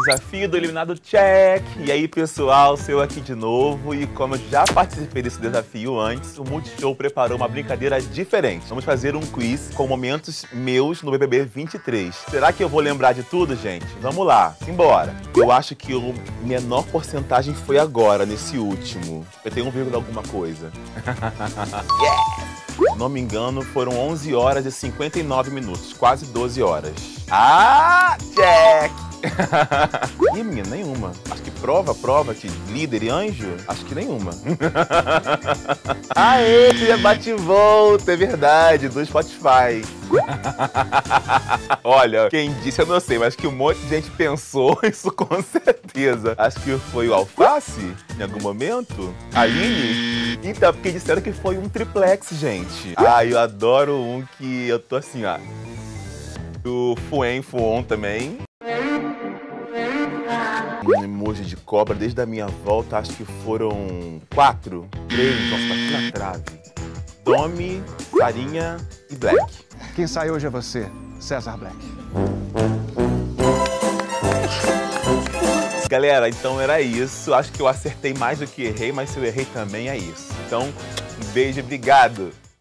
Desafio do eliminado check. E aí, pessoal, seu aqui de novo. E como eu já participei desse desafio antes, o Multishow preparou uma brincadeira diferente. Vamos fazer um quiz com momentos meus no BBB 23. Será que eu vou lembrar de tudo, gente? Vamos lá, simbora. Eu acho que o menor porcentagem foi agora, nesse último. Eu tenho um vírgula alguma coisa. yes! Não me engano, foram 11 horas e 59 minutos, quase 12 horas. Ah! Ih, menina, nenhuma. Acho que prova, prova que líder e anjo? Acho que nenhuma. Aê, é bate volta, é verdade, do Spotify. Olha, quem disse eu não sei, mas que um monte de gente pensou isso com certeza. Acho que foi o Alface, em algum momento. Aline. Então, porque disseram que foi um triplex, gente. Ah, eu adoro um que eu tô assim, ó. O Fuen Fuon também. Um emoji de cobra desde a minha volta, acho que foram quatro. Três, nossa, bati na trave. Domi, Farinha e Black. Quem sai hoje é você, César Black. Galera, então era isso. Acho que eu acertei mais do que errei, mas se eu errei também é isso. Então, um beijo e obrigado.